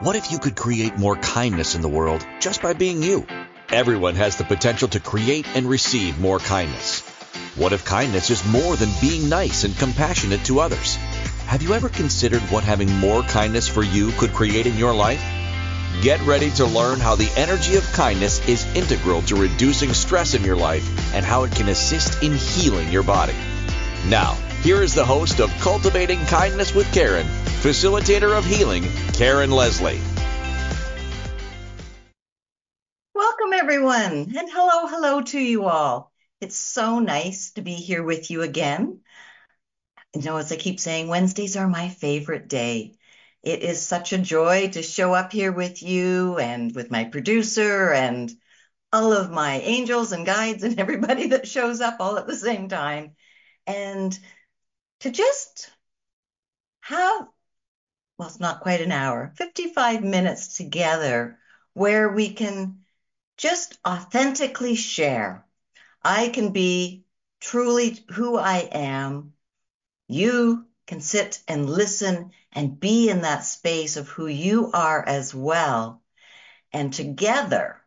What if you could create more kindness in the world just by being you? Everyone has the potential to create and receive more kindness. What if kindness is more than being nice and compassionate to others? Have you ever considered what having more kindness for you could create in your life? Get ready to learn how the energy of kindness is integral to reducing stress in your life and how it can assist in healing your body. Now, here is the host of Cultivating Kindness with Karen, facilitator of healing, Karen Leslie. Welcome, everyone, and hello, hello to you all. It's so nice to be here with you again. You know, as I keep saying, Wednesdays are my favorite day. It is such a joy to show up here with you and with my producer and all of my angels and guides and everybody that shows up all at the same time. And to just have well, it's not quite an hour, 55 minutes together where we can just authentically share. I can be truly who I am. You can sit and listen and be in that space of who you are as well. And together,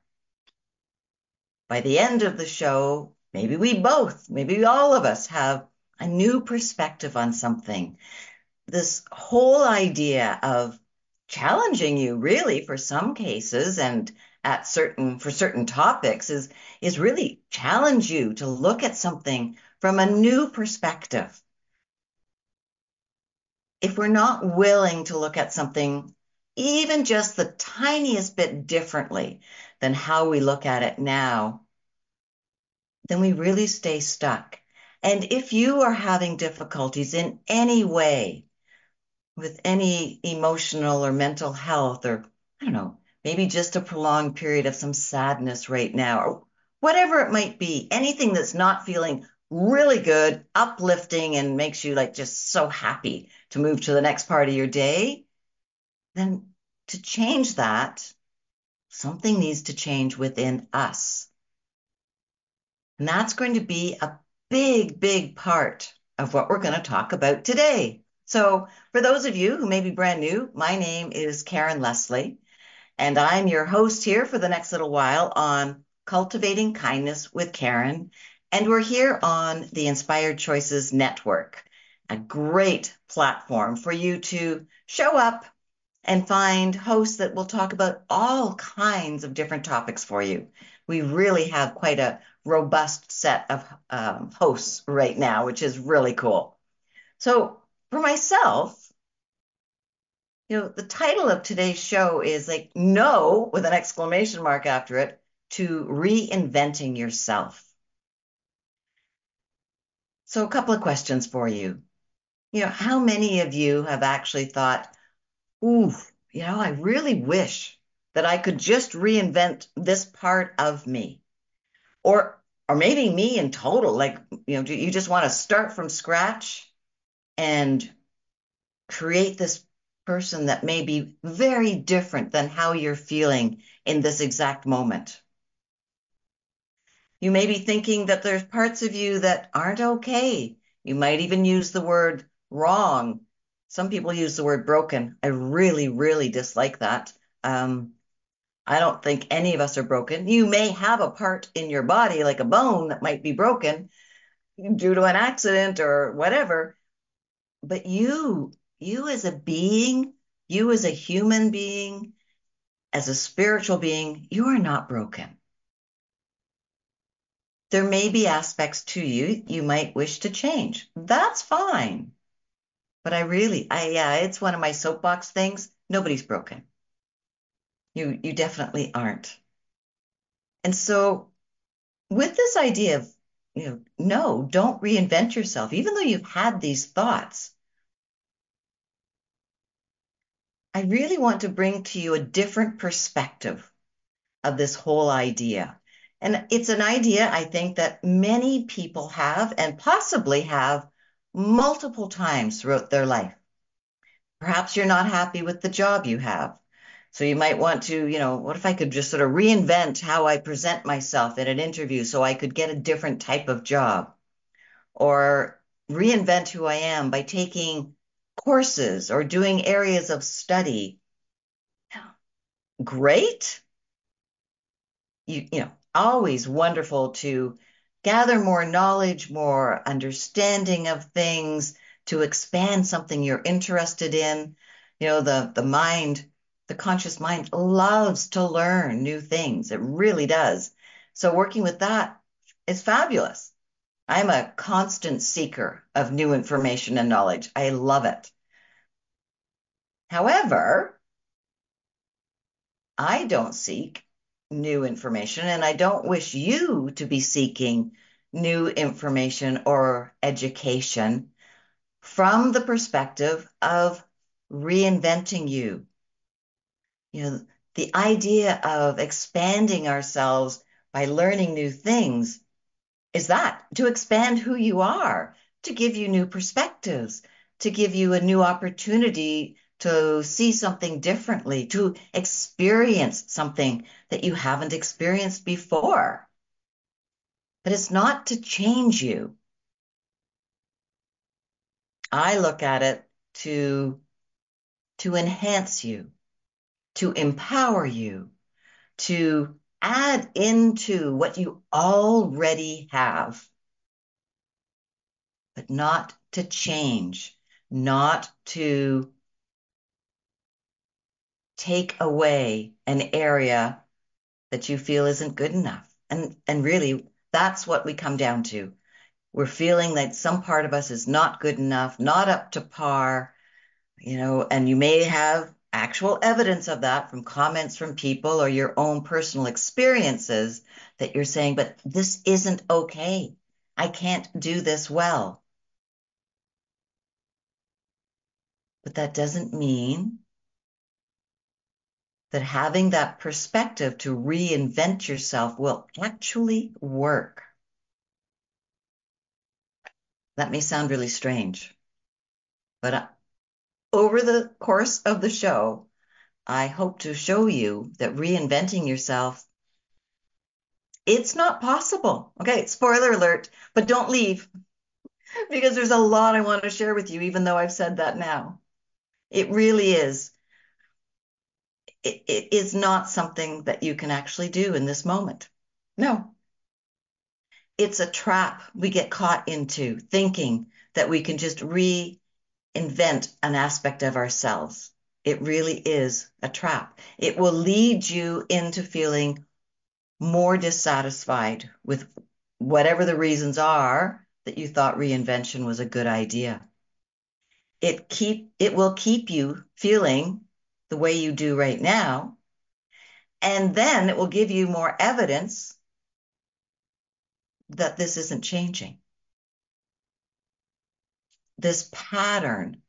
by the end of the show, maybe we both, maybe all of us have a new perspective on something this whole idea of challenging you really for some cases and at certain for certain topics is is really challenge you to look at something from a new perspective. If we're not willing to look at something even just the tiniest bit differently than how we look at it now then we really stay stuck. And if you are having difficulties in any way with any emotional or mental health, or I don't know, maybe just a prolonged period of some sadness right now, or whatever it might be, anything that's not feeling really good, uplifting, and makes you like just so happy to move to the next part of your day, then to change that, something needs to change within us. And that's going to be a big, big part of what we're going to talk about today. So, for those of you who may be brand new, my name is Karen Leslie, and I'm your host here for the next little while on Cultivating Kindness with Karen. And we're here on the Inspired Choices Network, a great platform for you to show up and find hosts that will talk about all kinds of different topics for you. We really have quite a robust set of um, hosts right now, which is really cool. So, for myself, you know, the title of today's show is like no with an exclamation mark after it to reinventing yourself. So a couple of questions for you. You know, how many of you have actually thought, ooh, you know, I really wish that I could just reinvent this part of me. Or or maybe me in total, like, you know, do you just want to start from scratch and create this person that may be very different than how you're feeling in this exact moment. You may be thinking that there's parts of you that aren't okay. You might even use the word wrong. Some people use the word broken. I really, really dislike that. Um, I don't think any of us are broken. You may have a part in your body, like a bone, that might be broken due to an accident or whatever, but you, you as a being, you as a human being, as a spiritual being, you are not broken. There may be aspects to you you might wish to change. That's fine. But I really, I, yeah, it's one of my soapbox things. Nobody's broken. You, you definitely aren't. And so with this idea of, you know, no, don't reinvent yourself, even though you've had these thoughts, I really want to bring to you a different perspective of this whole idea. And it's an idea I think that many people have and possibly have multiple times throughout their life. Perhaps you're not happy with the job you have. So you might want to, you know, what if I could just sort of reinvent how I present myself in an interview so I could get a different type of job? Or reinvent who I am by taking courses or doing areas of study. great. You, you know, always wonderful to gather more knowledge, more understanding of things, to expand something you're interested in. You know, the, the mind, the conscious mind loves to learn new things. It really does. So working with that is fabulous. I'm a constant seeker of new information and knowledge. I love it. However, I don't seek new information and I don't wish you to be seeking new information or education from the perspective of reinventing you. You know, the idea of expanding ourselves by learning new things is that to expand who you are, to give you new perspectives, to give you a new opportunity to see something differently, to experience something that you haven't experienced before. But it's not to change you. I look at it to, to enhance you, to empower you, to add into what you already have, but not to change, not to take away an area that you feel isn't good enough. And, and really, that's what we come down to. We're feeling that some part of us is not good enough, not up to par, you know, and you may have actual evidence of that from comments from people or your own personal experiences that you're saying, but this isn't okay. I can't do this well. But that doesn't mean that having that perspective to reinvent yourself will actually work. That may sound really strange, but over the course of the show, I hope to show you that reinventing yourself, it's not possible. Okay, spoiler alert, but don't leave because there's a lot I want to share with you, even though I've said that now. It really is. It, it is not something that you can actually do in this moment. No, it's a trap we get caught into thinking that we can just reinvent an aspect of ourselves. It really is a trap. It will lead you into feeling more dissatisfied with whatever the reasons are that you thought reinvention was a good idea. It keep it will keep you feeling the way you do right now. And then it will give you more evidence that this isn't changing. This pattern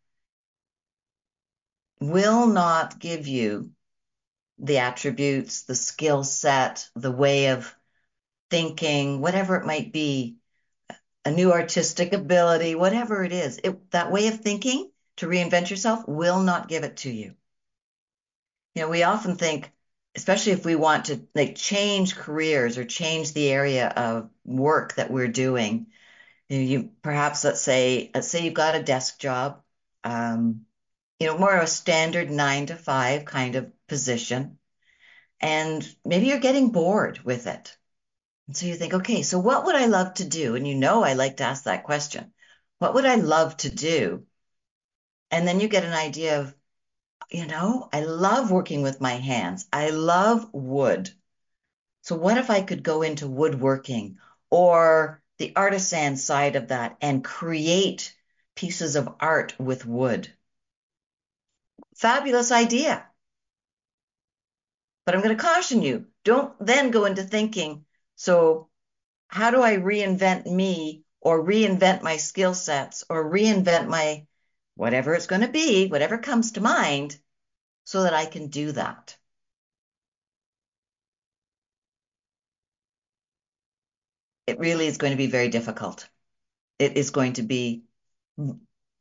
will not give you the attributes, the skill set, the way of thinking, whatever it might be, a new artistic ability, whatever it is, it, that way of thinking to reinvent yourself will not give it to you. You know, we often think, especially if we want to like change careers or change the area of work that we're doing. You, perhaps let's say let's say you've got a desk job, um, you know, more of a standard nine to five kind of position, and maybe you're getting bored with it. And so you think, okay, so what would I love to do? And you know, I like to ask that question. What would I love to do? And then you get an idea of, you know, I love working with my hands. I love wood. So what if I could go into woodworking or the artisan side of that and create pieces of art with wood? Fabulous idea. But I'm going to caution you, don't then go into thinking, so how do I reinvent me or reinvent my skill sets or reinvent my whatever it's going to be, whatever comes to mind, so that I can do that? It really is going to be very difficult. It is going to be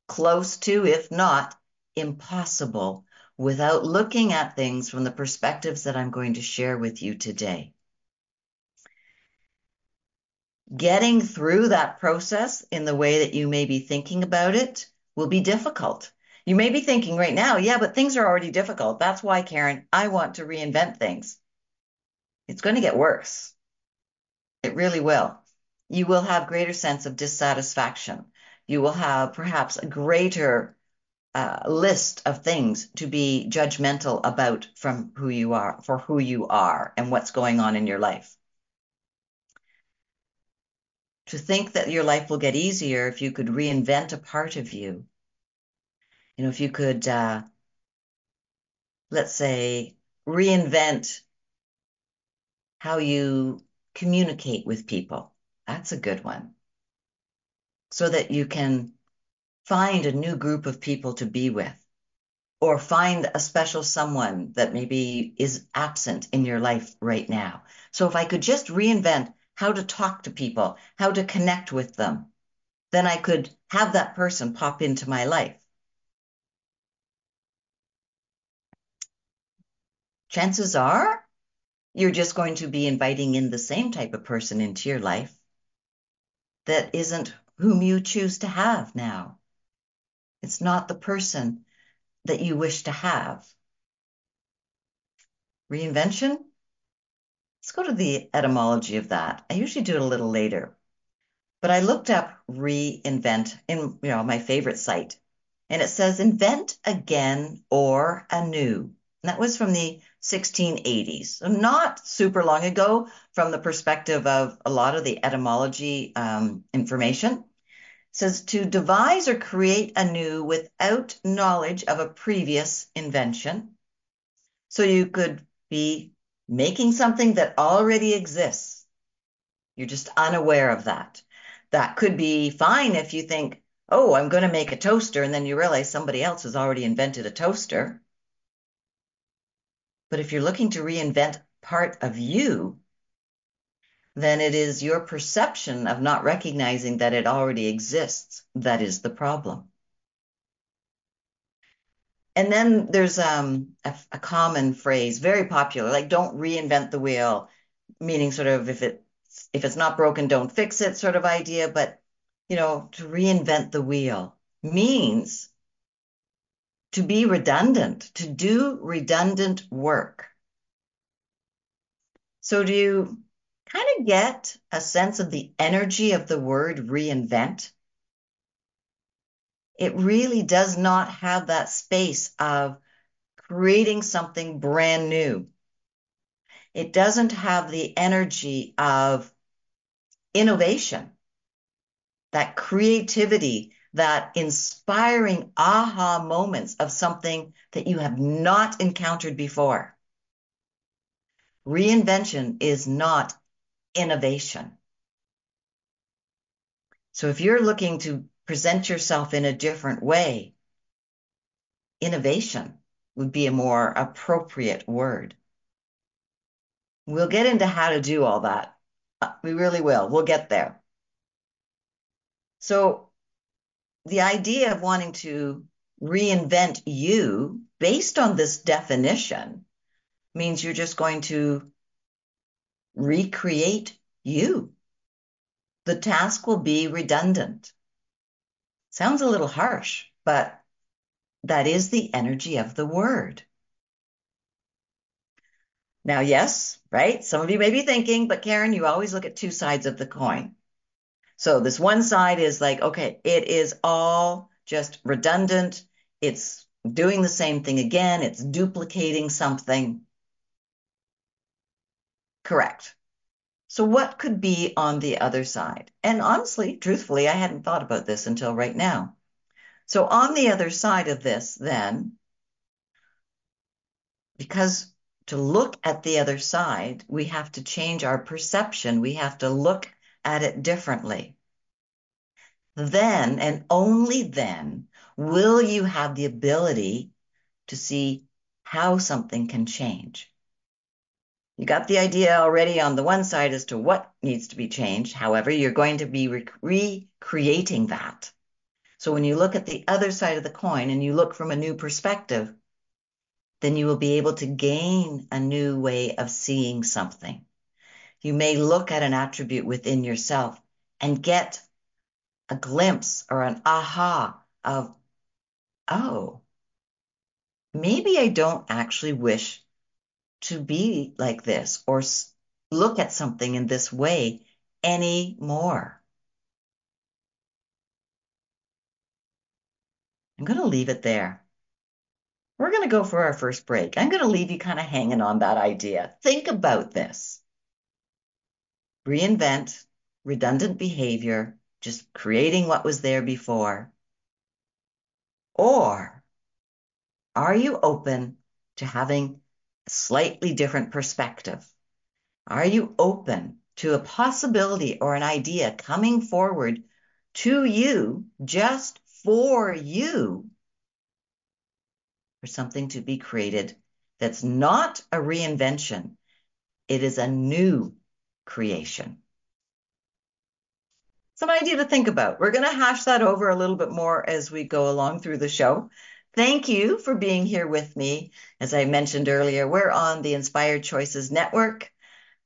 close to, if not impossible, without looking at things from the perspectives that I'm going to share with you today. Getting through that process in the way that you may be thinking about it will be difficult. You may be thinking right now, yeah, but things are already difficult. That's why, Karen, I want to reinvent things. It's going to get worse. It really will. You will have greater sense of dissatisfaction. You will have perhaps a greater uh, list of things to be judgmental about from who you are, for who you are and what's going on in your life. To think that your life will get easier if you could reinvent a part of you. You know, if you could, uh, let's say, reinvent how you communicate with people. That's a good one. So that you can find a new group of people to be with or find a special someone that maybe is absent in your life right now. So if I could just reinvent how to talk to people, how to connect with them, then I could have that person pop into my life. Chances are you're just going to be inviting in the same type of person into your life that isn't whom you choose to have now. It's not the person that you wish to have. Reinvention? Let's go to the etymology of that. I usually do it a little later. But I looked up reinvent in you know my favorite site, and it says invent again or anew. And that was from the 1680s, so not super long ago from the perspective of a lot of the etymology um, information says to devise or create anew without knowledge of a previous invention. So you could be making something that already exists. You're just unaware of that. That could be fine if you think, oh, I'm going to make a toaster, and then you realize somebody else has already invented a toaster. But if you're looking to reinvent part of you, then it is your perception of not recognizing that it already exists that is the problem. And then there's um, a, a, common phrase, very popular, like "don't reinvent the wheel," meaning sort of if it if it's not broken, don't fix it, sort of idea. But you know, to reinvent the wheel means to be redundant, to do redundant work. So do you kind of get a sense of the energy of the word reinvent. It really does not have that space of creating something brand new. It doesn't have the energy of innovation, that creativity, that inspiring aha moments of something that you have not encountered before. Reinvention is not innovation. So if you're looking to present yourself in a different way, innovation would be a more appropriate word. We'll get into how to do all that. Uh, we really will. We'll get there. So the idea of wanting to reinvent you based on this definition means you're just going to recreate you. The task will be redundant. Sounds a little harsh, but that is the energy of the word. Now, yes, right? Some of you may be thinking, but Karen, you always look at two sides of the coin. So this one side is like, okay, it is all just redundant. It's doing the same thing again. It's duplicating something. Correct. So what could be on the other side? And honestly, truthfully, I hadn't thought about this until right now. So on the other side of this, then, because to look at the other side, we have to change our perception. We have to look at it differently. Then and only then will you have the ability to see how something can change. You got the idea already on the one side as to what needs to be changed. However, you're going to be re recreating that. So when you look at the other side of the coin and you look from a new perspective, then you will be able to gain a new way of seeing something. You may look at an attribute within yourself and get a glimpse or an aha of oh, maybe I don't actually wish to be like this or look at something in this way anymore. I'm going to leave it there. We're going to go for our first break. I'm going to leave you kind of hanging on that idea. Think about this. Reinvent redundant behavior, just creating what was there before. Or are you open to having a slightly different perspective? Are you open to a possibility or an idea coming forward to you just for you for something to be created that's not a reinvention. It is a new creation. Some idea to think about. We're going to hash that over a little bit more as we go along through the show. Thank you for being here with me. As I mentioned earlier, we're on the Inspired Choices Network.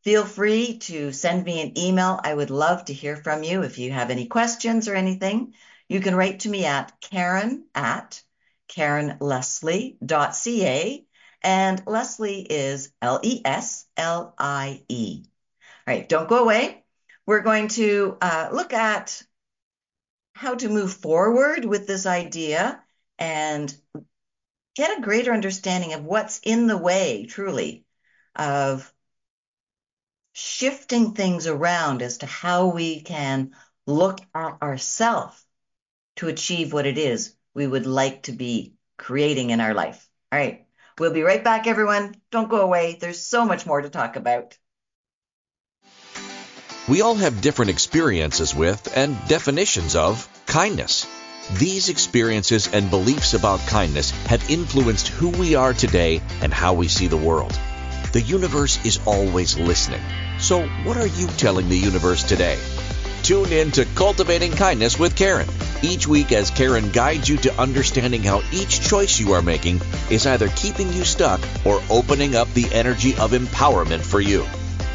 Feel free to send me an email. I would love to hear from you if you have any questions or anything. You can write to me at Karen at KarenLeslie.ca. And Leslie is L E S L I E. All right, don't go away. We're going to uh, look at how to move forward with this idea and get a greater understanding of what's in the way, truly, of shifting things around as to how we can look at ourselves to achieve what it is we would like to be creating in our life. All right. We'll be right back, everyone. Don't go away. There's so much more to talk about. We all have different experiences with and definitions of kindness. These experiences and beliefs about kindness have influenced who we are today and how we see the world. The universe is always listening. So, what are you telling the universe today? Tune in to Cultivating Kindness with Karen each week as Karen guides you to understanding how each choice you are making is either keeping you stuck or opening up the energy of empowerment for you.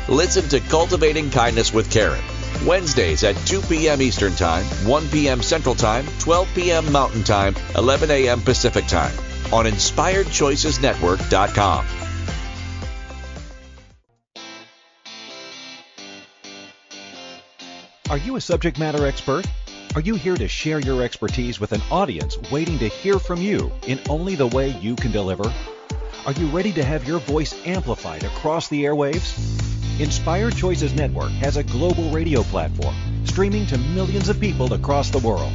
Listen to Cultivating Kindness with Karen. Wednesdays at 2 p.m. Eastern Time, 1 p.m. Central Time, 12 p.m. Mountain Time, 11 a.m. Pacific Time on InspiredChoicesNetwork.com. Are you a subject matter expert? Are you here to share your expertise with an audience waiting to hear from you in only the way you can deliver? Are you ready to have your voice amplified across the airwaves? Inspired Choices Network has a global radio platform streaming to millions of people across the world.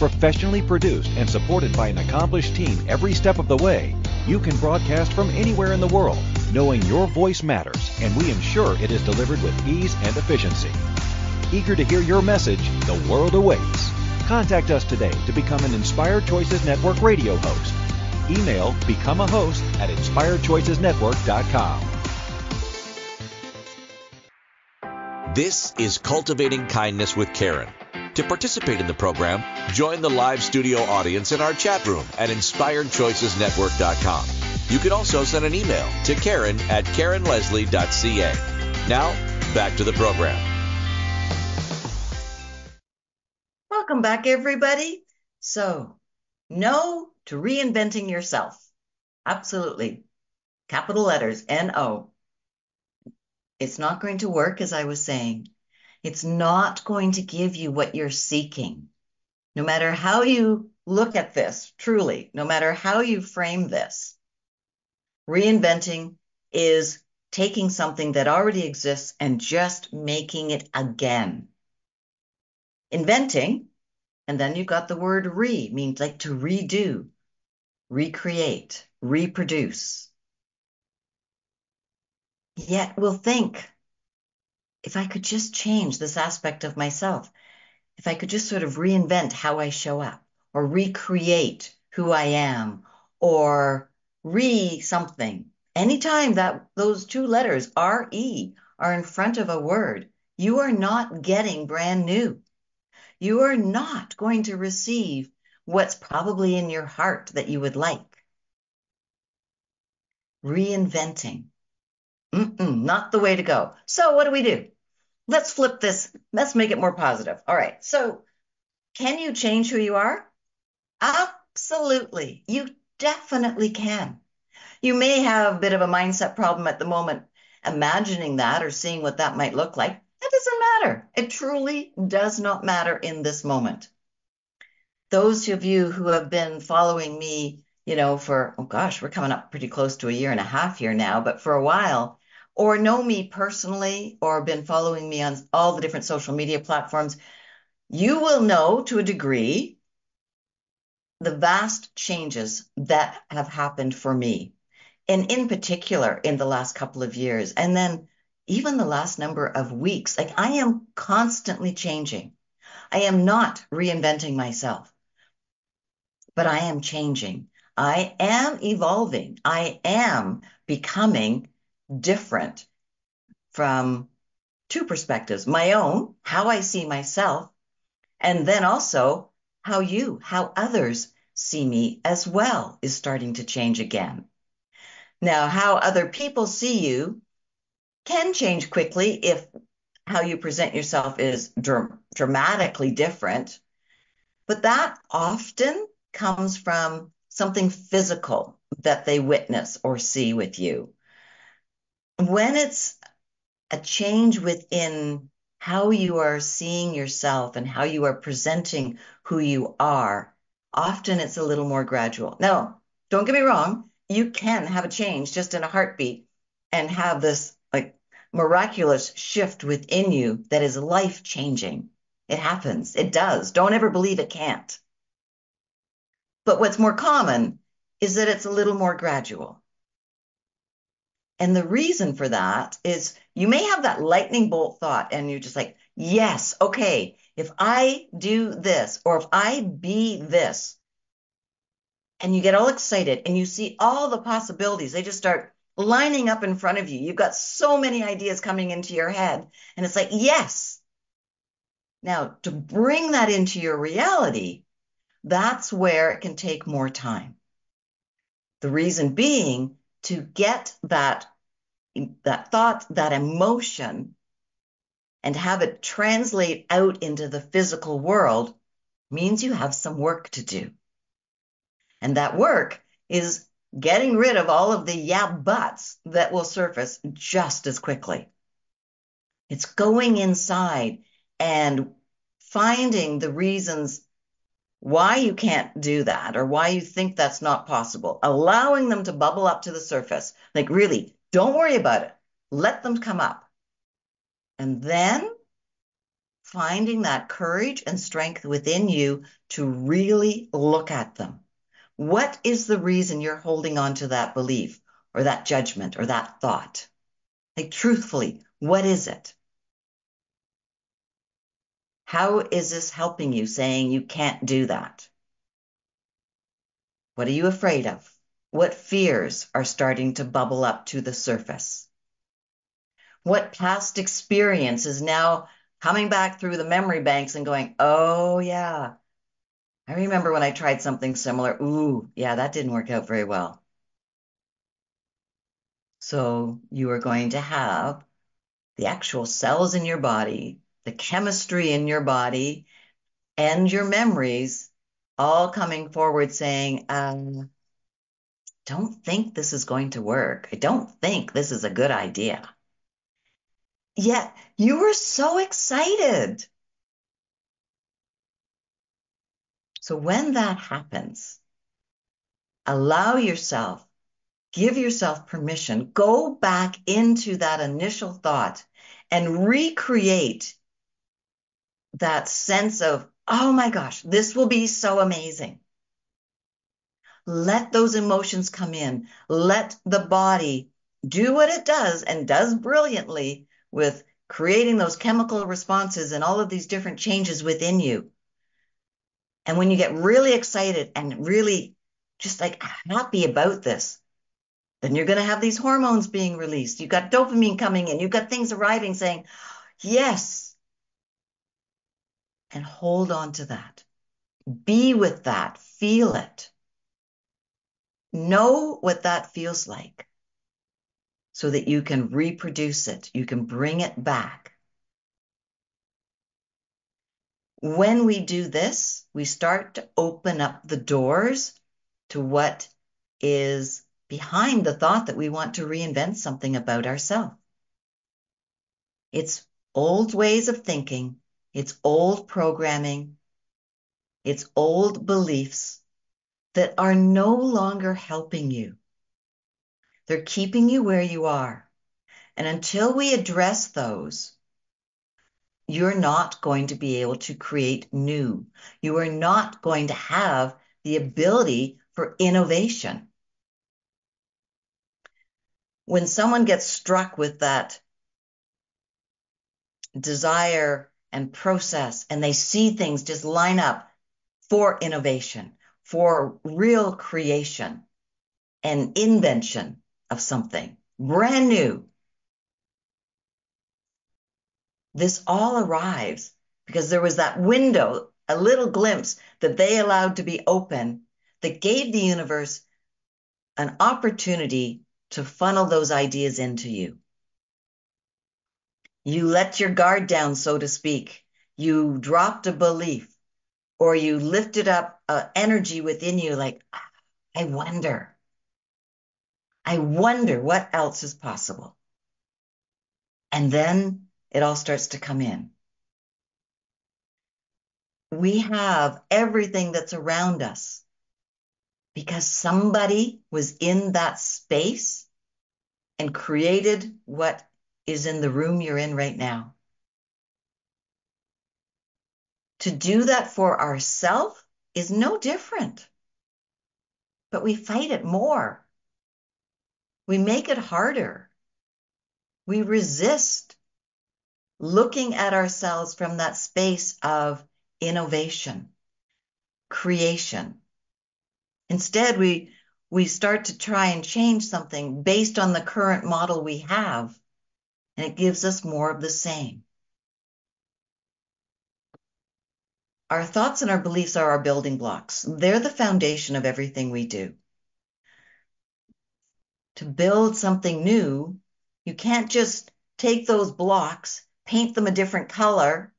Professionally produced and supported by an accomplished team every step of the way, you can broadcast from anywhere in the world, knowing your voice matters, and we ensure it is delivered with ease and efficiency. Eager to hear your message, the world awaits. Contact us today to become an Inspired Choices Network radio host. Email become a host at inspiredchoicesnetwork.com. This is Cultivating Kindness with Karen. To participate in the program, join the live studio audience in our chat room at inspiredchoicesnetwork.com. You can also send an email to Karen at KarenLeslie.ca. Now, back to the program. Welcome back, everybody. So, no to reinventing yourself. Absolutely. Capital letters, N-O. It's not going to work, as I was saying. It's not going to give you what you're seeking. No matter how you look at this, truly, no matter how you frame this, reinventing is taking something that already exists and just making it again. Inventing and then you've got the word re, means like to redo, recreate, reproduce. Yet we'll think, if I could just change this aspect of myself, if I could just sort of reinvent how I show up, or recreate who I am, or re something. Anytime that those two letters, R-E, are in front of a word, you are not getting brand new you are not going to receive what's probably in your heart that you would like. Reinventing. Mm-mm, not the way to go. So what do we do? Let's flip this. Let's make it more positive. All right. So can you change who you are? Absolutely. You definitely can. You may have a bit of a mindset problem at the moment, imagining that or seeing what that might look like. That doesn't matter. It truly does not matter in this moment. Those of you who have been following me, you know, for, oh gosh, we're coming up pretty close to a year and a half here now, but for a while, or know me personally, or been following me on all the different social media platforms, you will know to a degree the vast changes that have happened for me. And in particular, in the last couple of years, and then even the last number of weeks, like I am constantly changing. I am not reinventing myself, but I am changing. I am evolving. I am becoming different from two perspectives my own, how I see myself, and then also how you, how others see me as well is starting to change again. Now, how other people see you can change quickly if how you present yourself is dr- dramatically different, but that often comes from something physical that they witness or see with you. When it's a change within how you are seeing yourself and how you are presenting who you are, often it's a little more gradual. Now, don't get me wrong, you can have a change just in a heartbeat and have this like miraculous shift within you that is life changing. It happens. It does. Don't ever believe it can't. But what's more common is that it's a little more gradual. And the reason for that is you may have that lightning bolt thought and you're just like, yes, okay, if I do this or if I be this, and you get all excited and you see all the possibilities, they just start lining up in front of you. You've got so many ideas coming into your head, and it's like, yes. Now, to bring that into your reality, that's where it can take more time. The reason being to get that, that thought, that emotion, and have it translate out into the physical world means you have some work to do. And that work is getting rid of all of the yeah buts that will surface just as quickly. It's going inside and finding the reasons why you can't do that or why you think that's not possible, allowing them to bubble up to the surface. Like, really, don't worry about it. Let them come up. And then finding that courage and strength within you to really look at them. What is the reason you're holding on to that belief or that judgment or that thought? Like, truthfully, what is it? How is this helping you saying you can't do that? What are you afraid of? What fears are starting to bubble up to the surface? What past experience is now coming back through the memory banks and going, oh, yeah, I remember when I tried something similar. Ooh, yeah, that didn't work out very well. So you are going to have the actual cells in your body the chemistry in your body and your memories all coming forward saying, um, don't think this is going to work. I don't think this is a good idea. Yet you were so excited. So when that happens, allow yourself, give yourself permission, go back into that initial thought and recreate that sense of, oh my gosh, this will be so amazing. Let those emotions come in. Let the body do what it does and does brilliantly with creating those chemical responses and all of these different changes within you. And when you get really excited and really just like happy about this, then you're going to have these hormones being released. You've got dopamine coming in. You've got things arriving saying, yes, and hold on to that. Be with that. Feel it. Know what that feels like so that you can reproduce it. You can bring it back. When we do this, we start to open up the doors to what is behind the thought that we want to reinvent something about ourselves. It's old ways of thinking, it's old programming, it's old beliefs that are no longer helping you. They're keeping you where you are. And until we address those, you're not going to be able to create new. You are not going to have the ability for innovation. When someone gets struck with that desire and process and they see things just line up for innovation, for real creation and invention of something brand new, this all arrives because there was that window, a little glimpse that they allowed to be open that gave the universe an opportunity to funnel those ideas into you. You let your guard down, so to speak. You dropped a belief or you lifted up an energy within you like, I wonder. I wonder what else is possible. And then it all starts to come in. We have everything that's around us because somebody was in that space and created what is in the room you're in right now. To do that for ourselves is no different, but we fight it more. We make it harder. We resist looking at ourselves from that space of innovation, creation. Instead, we, we start to try and change something based on the current model we have, and it gives us more of the same. Our thoughts and our beliefs are our building blocks. They're the foundation of everything we do. To build something new, you can't just take those blocks paint them a different color,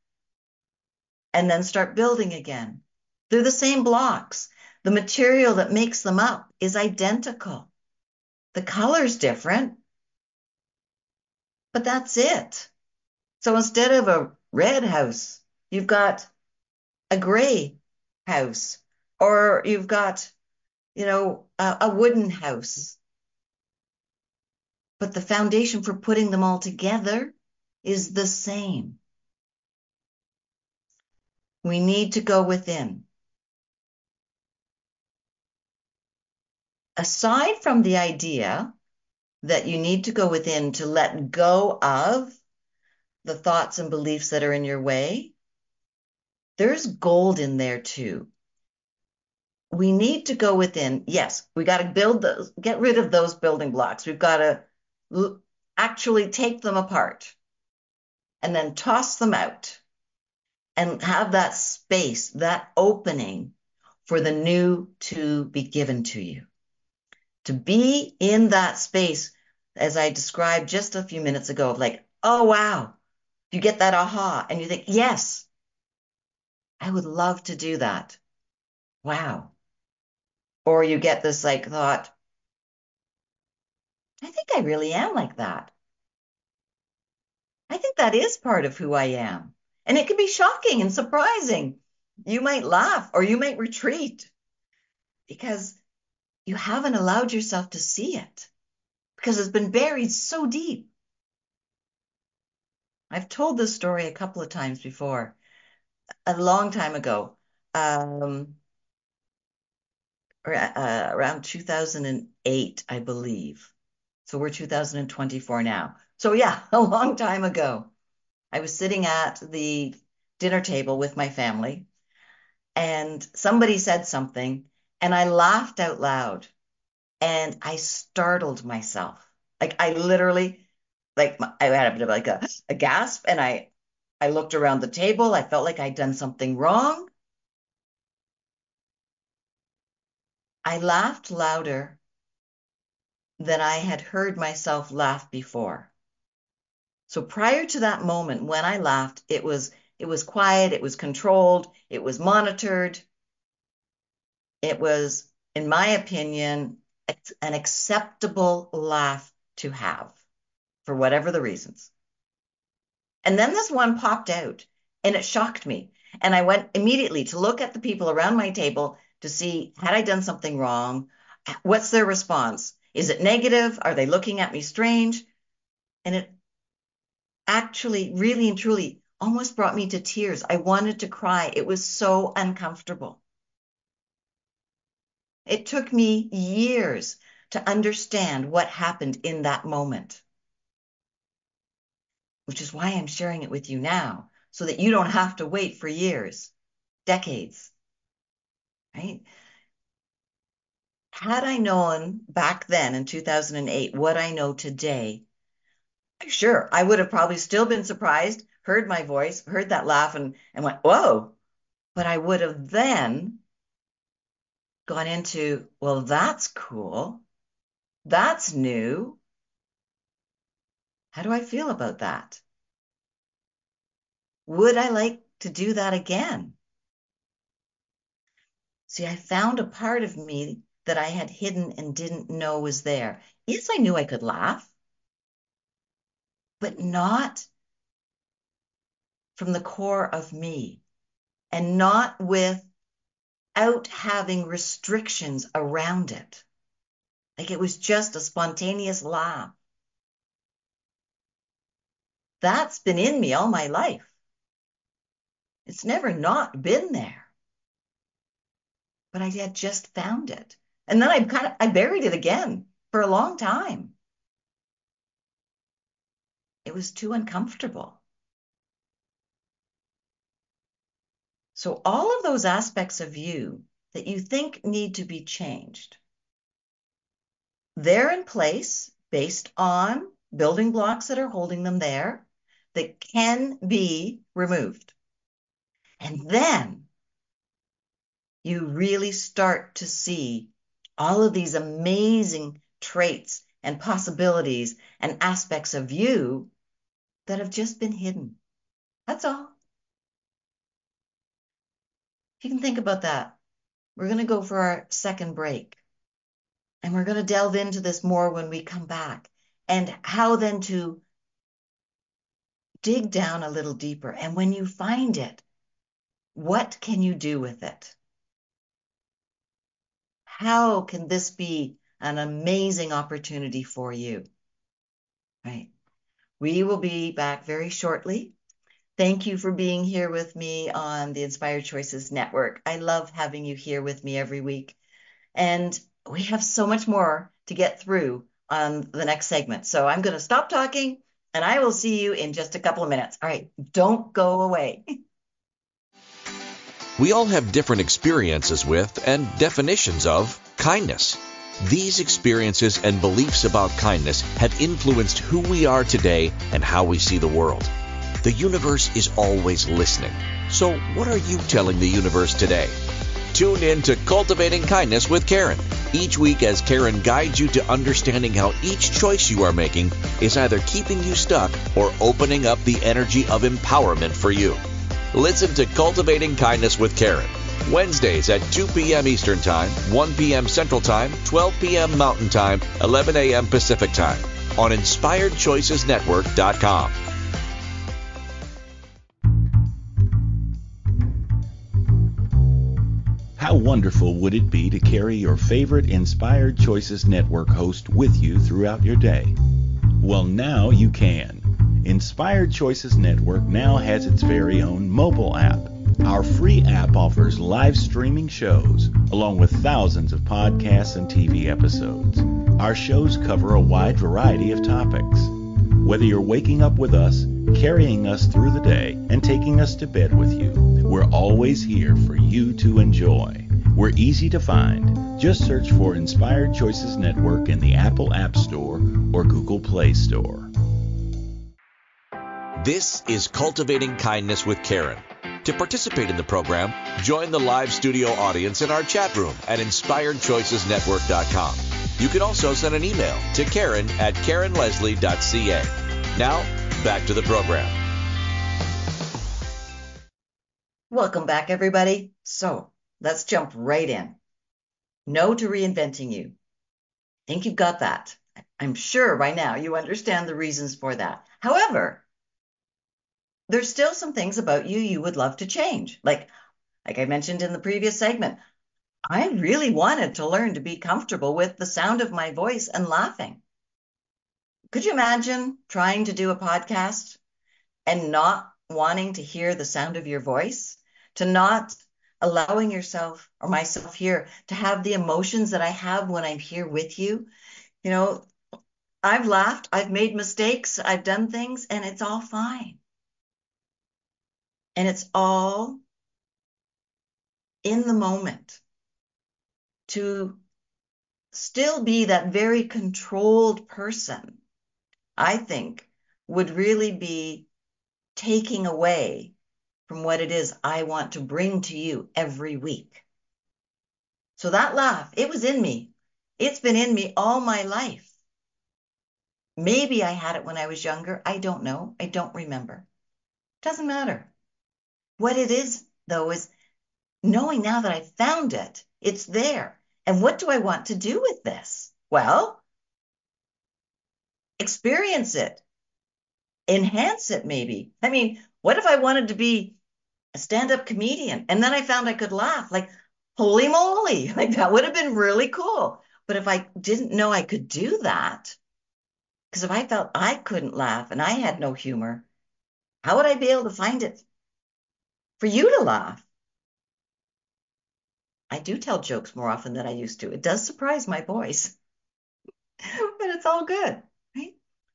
and then start building again. They're the same blocks. The material that makes them up is identical. The color's different, but that's it. So instead of a red house, you've got a gray house, or you've got, you know, a, a wooden house. But the foundation for putting them all together is the same. We need to go within. Aside from the idea that you need to go within to let go of the thoughts and beliefs that are in your way, there's gold in there too. We need to go within. Yes, we got to build those, get rid of those building blocks. We've got to actually take them apart and then toss them out and have that space, that opening for the new to be given to you. To be in that space, as I described just a few minutes ago, of like, oh, wow, you get that aha and you think, yes, I would love to do that. Wow. Or you get this like thought, I think I really am like that. I think that is part of who I am. And it can be shocking and surprising. You might laugh or you might retreat because you haven't allowed yourself to see it because it's been buried so deep. I've told this story a couple of times before, a long time ago, um, uh, around 2008, I believe. So we're 2024 now. So yeah, a long time ago, I was sitting at the dinner table with my family and somebody said something and I laughed out loud and I startled myself. Like I literally, like I had a bit of like a, a gasp and I, I looked around the table. I felt like I'd done something wrong. I laughed louder than I had heard myself laugh before. So prior to that moment when I laughed, it was It was quiet, it was controlled, it was monitored. It was, in my opinion, an acceptable laugh to have for whatever the reasons. And then this one popped out and it shocked me. And I went immediately to look at the people around my table to see had I done something wrong? What's their response? Is it negative? Are they looking at me strange? And it actually, really and truly, almost brought me to tears. I wanted to cry. It was so uncomfortable. It took me years to understand what happened in that moment, which is why I'm sharing it with you now, so that you don't have to wait for years, decades, right? Had I known back then in 2008 what I know today, sure, I would have probably still been surprised, heard my voice, heard that laugh, and, and went, whoa. But I would have then gone into, well, that's cool. That's new. How do I feel about that? Would I like to do that again? See, I found a part of me that I had hidden and didn't know was there. Yes, I knew I could laugh, but not from the core of me and not without having restrictions around it. Like it was just a spontaneous laugh. That's been in me all my life. It's never not been there. But I had just found it. And then I kind of I buried it again for a long time. It was too uncomfortable. So all of those aspects of you that you think need to be changed, they're in place based on building blocks that are holding them there that can be removed. And then you really start to see all of these amazing traits and possibilities and aspects of you that have just been hidden. That's all. If you can think about that, we're going to go for our second break. And we're going to delve into this more when we come back and how then to dig down a little deeper. And when you find it, what can you do with it? How can this be an amazing opportunity for you? Right. We will be back very shortly. Thank you for being here with me on the Inspired Choices Network. I love having you here with me every week. And we have so much more to get through on the next segment. So I'm going to stop talking and I will see you in just a couple of minutes. All right, don't go away. We all have different experiences with and definitions of kindness. These experiences and beliefs about kindness have influenced who we are today and how we see the world. The universe is always listening. So, what are you telling the universe today? Tune in to Cultivating Kindness with Karen each week as Karen guides you to understanding how each choice you are making is either keeping you stuck or opening up the energy of empowerment for you. Listen to Cultivating Kindness with Karen. Wednesdays at 2 p.m. Eastern Time, 1 p.m. Central Time, 12 p.m. Mountain Time, 11 a.m. Pacific Time on InspiredChoicesNetwork.com. How wonderful would it be to carry your favorite Inspired Choices Network host with you throughout your day? Well, now you can. Inspired Choices Network now has its very own mobile app. Our free app offers live streaming shows, along with thousands of podcasts and TV episodes. Our shows cover a wide variety of topics. Whether you're waking up with us, carrying us through the day, and taking us to bed with you, we're always here for you to enjoy. We're easy to find. Just search for Inspired Choices Network in the Apple App Store or Google Play Store. This is Cultivating Kindness with Karen. To participate in the program, join the live studio audience in our chat room at inspiredchoicesnetwork.com. You can also send an email to Karen at KarenLeslie.ca. Now, back to the program. Welcome back, everybody. So let's jump right in. No to reinventing you. Think you've got that. I'm sure by now you understand the reasons for that. However, there's still some things about you you would love to change. Like, like I mentioned in the previous segment, I really wanted to learn to be comfortable with the sound of my voice and laughing. Could you imagine trying to do a podcast and not wanting to hear the sound of your voice, to not allowing yourself or myself here to have the emotions that I have when I'm here with you. You know, I've laughed, I've made mistakes, I've done things, and it's all fine. And it's all in the moment to still be that very controlled person, I think would really be taking away from what it is I want to bring to you every week. So that laugh, it was in me. It's been in me all my life. Maybe I had it when I was younger. I don't know. I don't remember. Doesn't matter. What it is, though, is knowing now that I found it, it's there. And what do I want to do with this? Well, experience it, enhance it, maybe. I mean, what if I wanted to be a stand up comedian and then I found I could laugh? Like, holy moly, like that would have been really cool. But if I didn't know I could do that, because if I felt I couldn't laugh and I had no humor, how would I be able to find it for you to laugh? I do tell jokes more often than I used to. It does surprise my boys, but it's all good?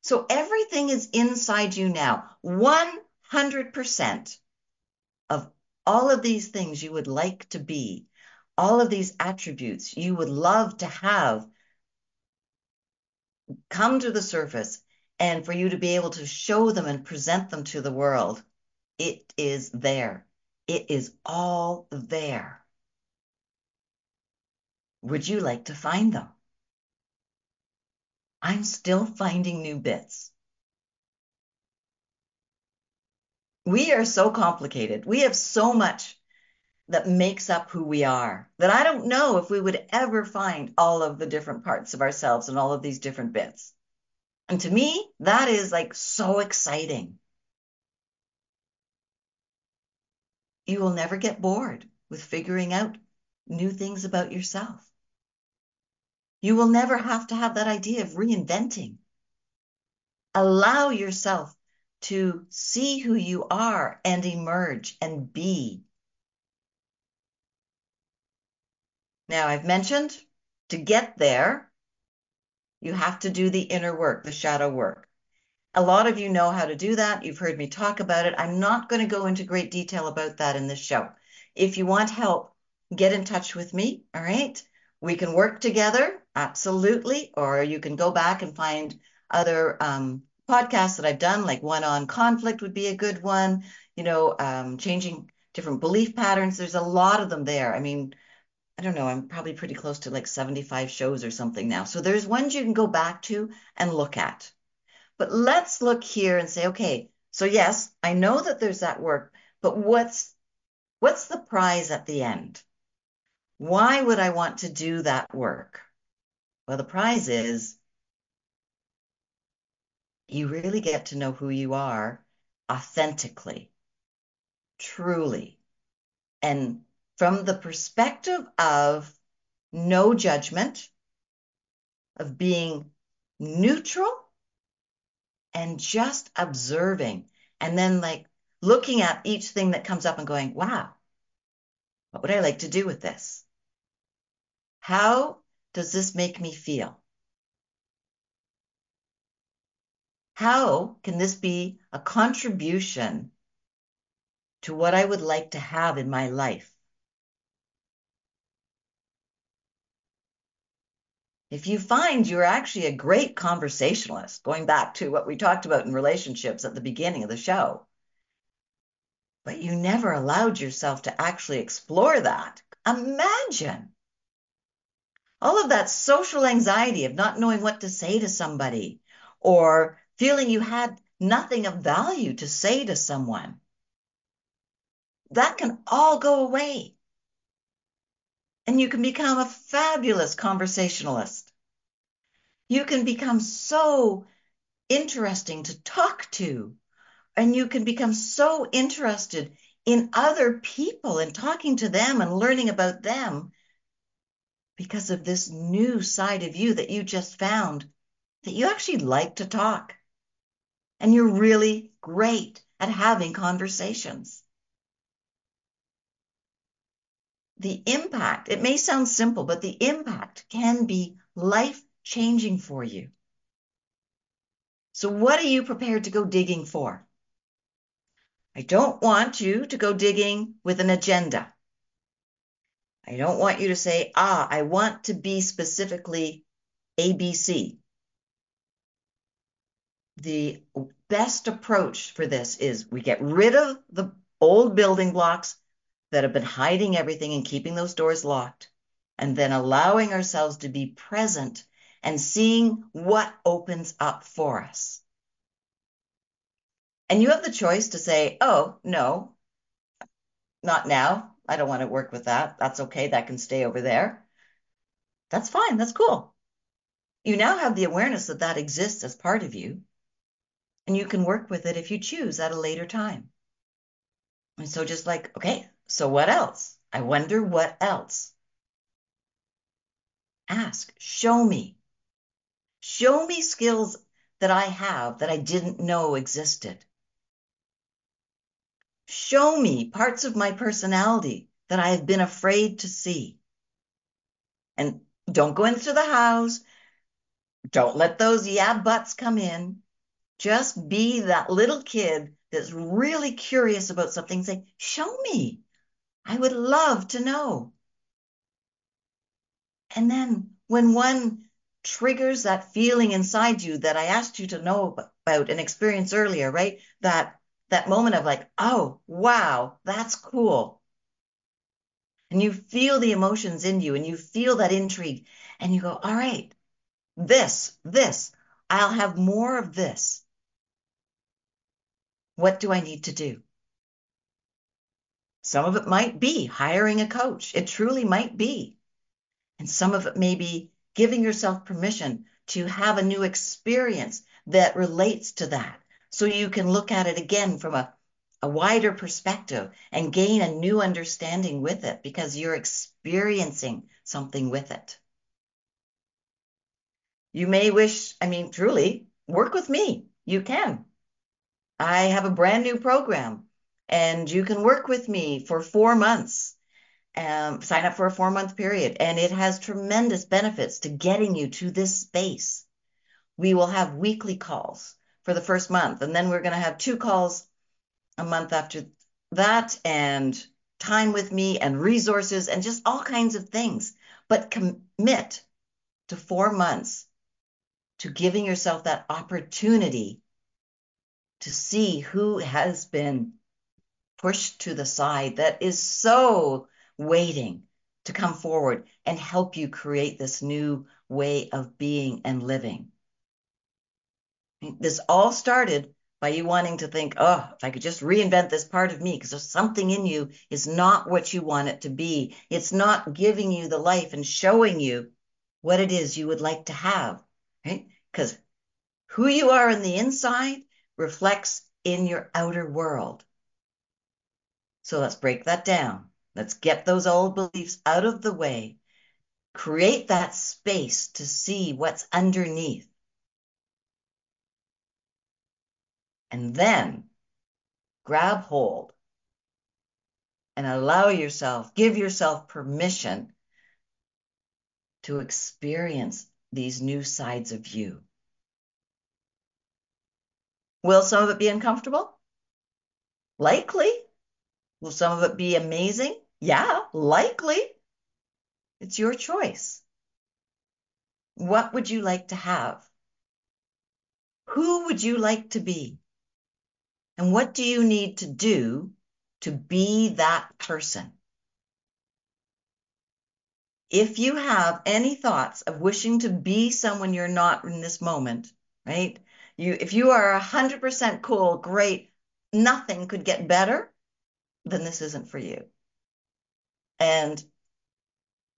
So everything is inside you now. 100% of all of these things you would like to be, all of these attributes you would love to have come to the surface and for you to be able to show them and present them to the world. It is there. It is all there. Would you like to find them? I'm still finding new bits. We are so complicated. We have so much that makes up who we are that I don't know if we would ever find all of the different parts of ourselves and all of these different bits. And to me, that is like so exciting. You will never get bored with figuring out new things about yourself. You will never have to have that idea of reinventing. Allow yourself to see who you are and emerge and be. Now, I've mentioned to get there, you have to do the inner work, the shadow work. A lot of you know how to do that. You've heard me talk about it. I'm not going to go into great detail about that in this show. If you want help, get in touch with me. All right. We can work together. Absolutely. Or you can go back and find other um, podcasts that I've done, like one on conflict would be a good one. You know, um, changing different belief patterns. There's a lot of them there. I mean, I don't know, I'm probably pretty close to like 75 shows or something now. So there's ones you can go back to and look at. But let's look here and say, okay, so yes, I know that there's that work, but what's what's the prize at the end? Why would I want to do that work? Well, the prize is you really get to know who you are authentically, truly, and from the perspective of no judgment, of being neutral and just observing and then like looking at each thing that comes up and going, wow, what would I like to do with this? How does this make me feel? How can this be a contribution to what I would like to have in my life? If you find you're actually a great conversationalist, going back to what we talked about in relationships at the beginning of the show, but you never allowed yourself to actually explore that, imagine all of that social anxiety of not knowing what to say to somebody or feeling you had nothing of value to say to someone. that can all go away. And you can become a fabulous conversationalist. You can become so interesting to talk to. And you can become so interested in other people and talking to them and learning about them because of this new side of you that you just found that you actually like to talk. And you're really great at having conversations. The impact, it may sound simple, but the impact can be life changing for you. So, what are you prepared to go digging for? I don't want you to go digging with an agenda. I don't want you to say, ah, I want to be specifically ABC. The best approach for this is we get rid of the old building blocks that have been hiding everything and keeping those doors locked, and then allowing ourselves to be present and seeing what opens up for us. And you have the choice to say, oh, no, not now. I don't want to work with that. That's okay. That can stay over there. That's fine. That's cool. You now have the awareness that that exists as part of you, and you can work with it if you choose at a later time. And so, just like, okay, so what else? I wonder what else. Ask, show me. Show me skills that I have that I didn't know existed. Show me parts of my personality that I have been afraid to see. And don't go into the house. Don't let those yeah buts come in. Just be that little kid that's really curious about something. Say, show me. I would love to know. And then when one triggers that feeling inside you that I asked you to know about and experience earlier, right? That that moment of like, oh, wow, that's cool. And you feel the emotions in you and you feel that intrigue and you go, all right, this, this, I'll have more of this. What do I need to do? Some of it might be hiring a coach. It truly might be. And some of it may be giving yourself permission to have a new experience that relates to that. So you can look at it again from a, a wider perspective and gain a new understanding with it because you're experiencing something with it. You may wish, I mean, truly, work with me. You can. I have a brand new program and you can work with me for four months um, sign up for a four month period, and it has tremendous benefits to getting you to this space. We will have weekly calls for the first month, and then we're going to have two calls a month after that, and time with me, and resources, and just all kinds of things. But commit to four months to giving yourself that opportunity to see who has been pushed to the side that is so waiting to come forward and help you create this new way of being and living. This all started by you wanting to think, oh, if I could just reinvent this part of me, because there's something in you is not what you want it to be. It's not giving you the life and showing you what it is you would like to have, right? Because who you are on the inside reflects in your outer world. So let's break that down. Let's get those old beliefs out of the way. Create that space to see what's underneath. And then grab hold and allow yourself, give yourself permission to experience these new sides of you. Will some of it be uncomfortable? Likely. Will some of it be amazing? Yeah, likely. It's your choice. What would you like to have? Who would you like to be? And what do you need to do to be that person? If you have any thoughts of wishing to be someone you're not in this moment, right? You, if you are 100% cool, great, nothing could get better then this isn't for you. And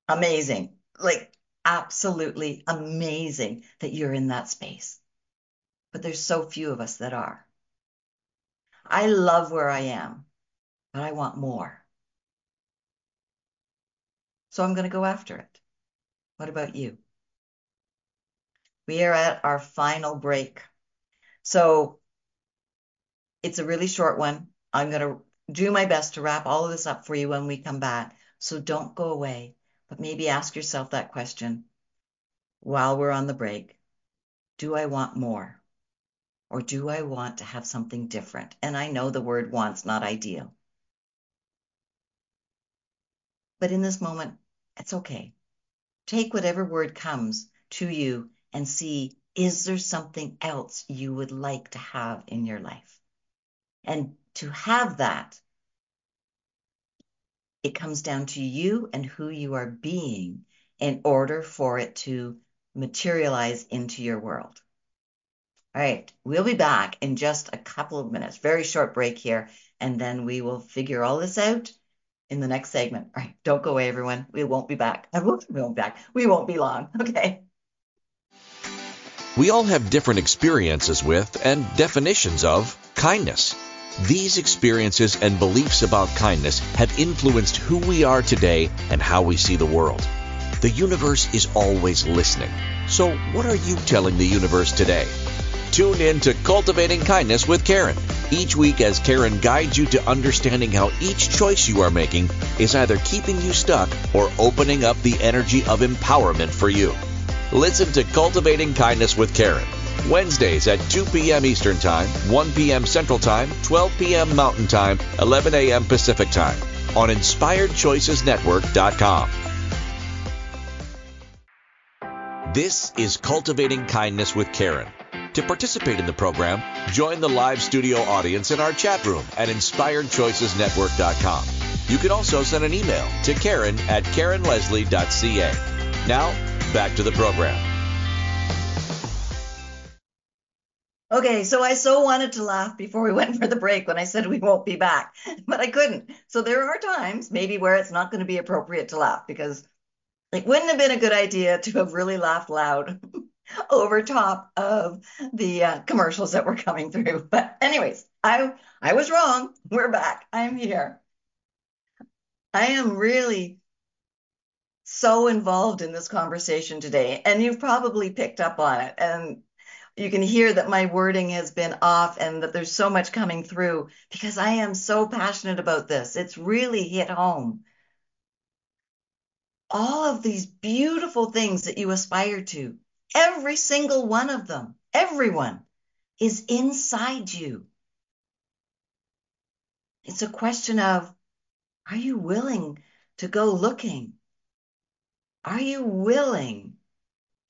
amazing, like absolutely amazing that you're in that space. But there's so few of us that are. I love where I am, but I want more. So I'm going to go after it. What about you? We are at our final break. So it's a really short one. I'm going to do my best to wrap all of this up for you when we come back. So don't go away, but maybe ask yourself that question while we're on the break. Do I want more? Or do I want to have something different? And I know the word want's not ideal. But in this moment, it's okay. Take whatever word comes to you and see is there something else you would like to have in your life? And to have that, it comes down to you and who you are being in order for it to materialize into your world. All right, we'll be back in just a couple of minutes, very short break here, and then we will figure all this out in the next segment. All right, don't go away, everyone. We won't be back. We won't be back. We won't be long. Okay. We all have different experiences with and definitions of kindness. These experiences and beliefs about kindness have influenced who we are today and how we see the world. The universe is always listening. So, what are you telling the universe today? Tune in to Cultivating Kindness with Karen each week as Karen guides you to understanding how each choice you are making is either keeping you stuck or opening up the energy of empowerment for you. Listen to Cultivating Kindness with Karen. Wednesdays at 2 p.m. Eastern Time, 1 p.m. Central Time, 12 p.m. Mountain Time, 11 a.m. Pacific Time on InspiredChoicesNetwork.com. This is Cultivating Kindness with Karen. To participate in the program, join the live studio audience in our chat room at InspiredChoicesNetwork.com. You can also send an email to Karen at KarenLeslie.ca. Now, back to the program. Okay, so I so wanted to laugh before we went for the break when I said we won't be back, but I couldn't. So there are times maybe where it's not going to be appropriate to laugh because it wouldn't have been a good idea to have really laughed loud over top of the uh, commercials that were coming through. But anyways, I I was wrong. We're back. I'm here. I am really so involved in this conversation today, and you've probably picked up on it. And you can hear that my wording has been off and that there's so much coming through because I am so passionate about this. It's really hit home. All of these beautiful things that you aspire to, Every single one of them, everyone is inside you. It's a question of, are you willing to go looking? Are you willing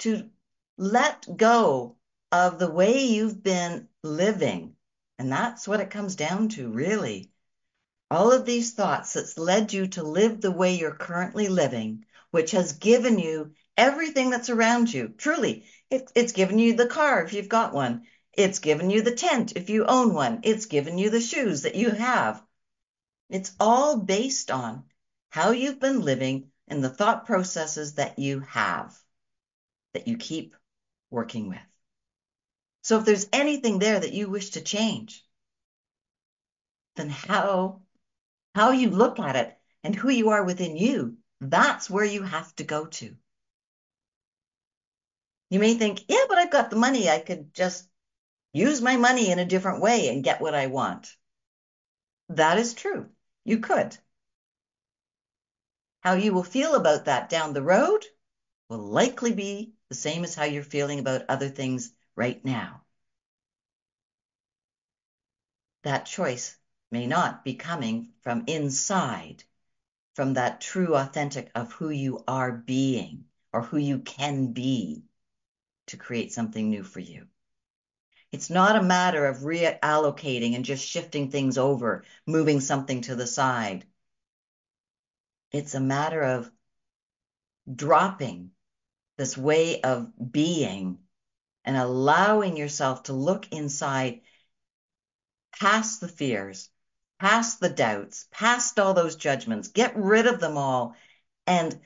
to let go of the way you've been living? And that's what it comes down to, really. All of these thoughts that's led you to live the way you're currently living, which has given you everything that's around you. Truly, it, it's given you the car if you've got one. It's given you the tent if you own one. It's given you the shoes that you have. It's all based on how you've been living and the thought processes that you have that you keep working with. So if there's anything there that you wish to change, then how how you look at it and who you are within you, that's where you have to go to. You may think, yeah, but I've got the money. I could just use my money in a different way and get what I want. That is true. You could. How you will feel about that down the road will likely be the same as how you're feeling about other things right now. That choice may not be coming from inside, from that true authentic of who you are being or who you can be to create something new for you. It's not a matter of reallocating and just shifting things over, moving something to the side. It's a matter of dropping this way of being and allowing yourself to look inside past the fears, past the doubts, past all those judgments, get rid of them all, and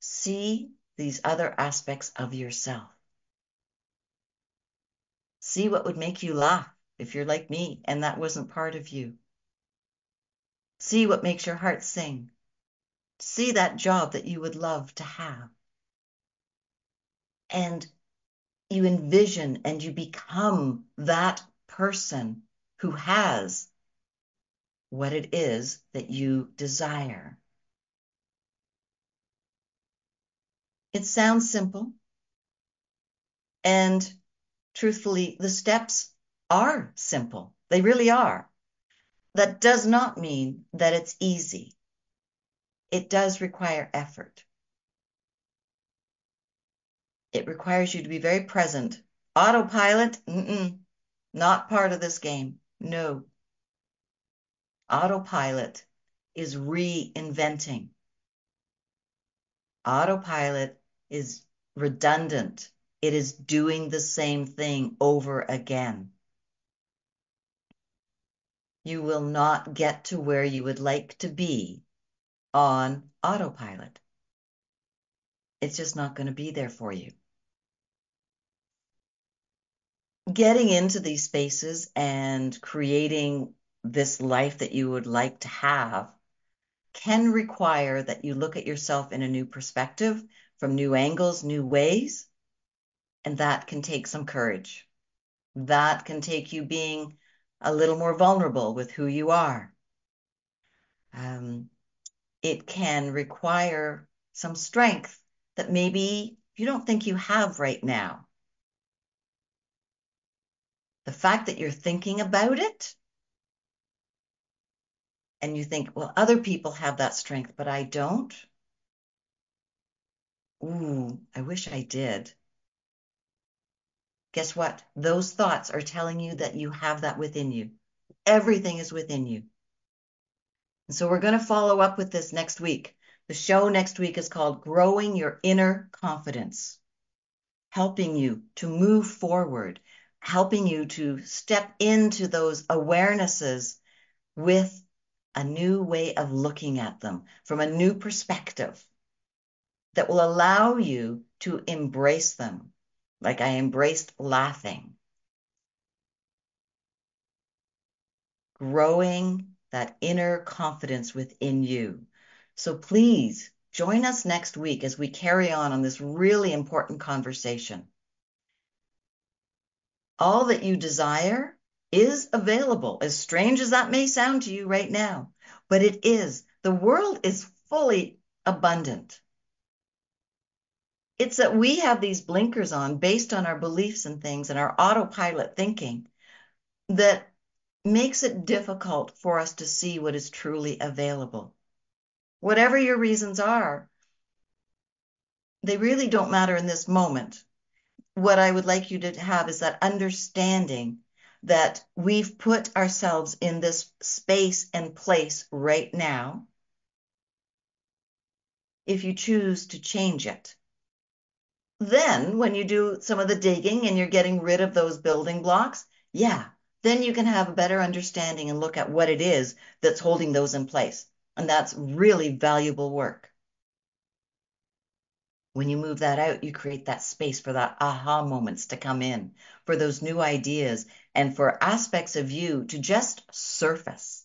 see these other aspects of yourself. See what would make you laugh if you're like me and that wasn't part of you. See what makes your heart sing. See that job that you would love to have. And you envision and you become that person who has what it is that you desire. It sounds simple. And truthfully, the steps are simple. They really are. That does not mean that it's easy. It does require effort. It requires you to be very present. Autopilot, not part of this game. No. Autopilot is reinventing. Autopilot is redundant. It is doing the same thing over again. You will not get to where you would like to be on autopilot. It's just not going to be there for you. Getting into these spaces and creating this life that you would like to have can require that you look at yourself in a new perspective, from new angles, new ways, and that can take some courage. That can take you being a little more vulnerable with who you are. Um, it can require some strength that maybe you don't think you have right now. The fact that you're thinking about it and you think, well, other people have that strength, but I don't. Ooh, I wish I did. Guess what? Those thoughts are telling you that you have that within you. Everything is within you. And so we're going to follow up with this next week. The show next week is called Growing Your Inner Confidence, helping you to move forward, helping you to step into those awarenesses with a new way of looking at them from a new perspective that will allow you to embrace them like I embraced laughing. Growing that inner confidence within you. So please join us next week as we carry on on this really important conversation. All that you desire is available, as strange as that may sound to you right now, but it is. The world is fully abundant. It's that we have these blinkers on based on our beliefs and things and our autopilot thinking that makes it difficult for us to see what is truly available. Whatever your reasons are, they really don't matter in this moment. What I would like you to have is that understanding that we've put ourselves in this space and place right now if you choose to change it. Then, when you do some of the digging and you're getting rid of those building blocks, yeah, then you can have a better understanding and look at what it is that's holding those in place. And that's really valuable work. When you move that out, you create that space for that aha moments to come in, for those new ideas, and for aspects of you to just surface.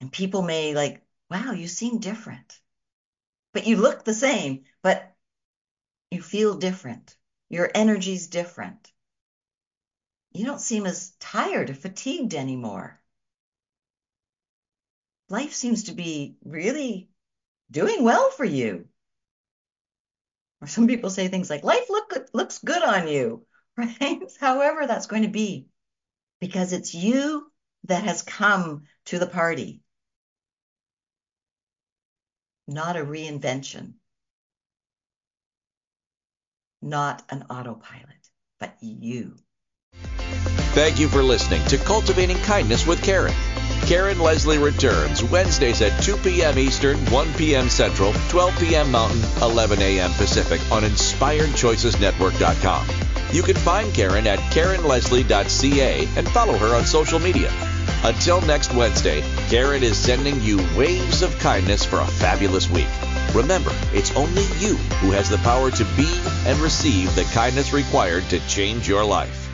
And people may like, wow, you seem different. But you look the same, but you feel different. Your energy's different. You don't seem as tired or fatigued anymore. Life seems to be really doing well for you. Or some people say things like, life look looks good on you, right? However, that's going to be because it's you that has come to the party, not a reinvention, not an autopilot, but you. Thank you for listening to Cultivating Kindness with Karen. Karen Leslie returns Wednesdays at 2 p.m. Eastern, 1 p.m. Central, 12 p.m. Mountain, 11 a.m. Pacific on InspiredChoicesNetwork.com. You can find Karen at KarenLeslie.ca and follow her on social media. Until next Wednesday, Karen is sending you waves of kindness for a fabulous week. Remember, it's only you who has the power to be and receive the kindness required to change your life.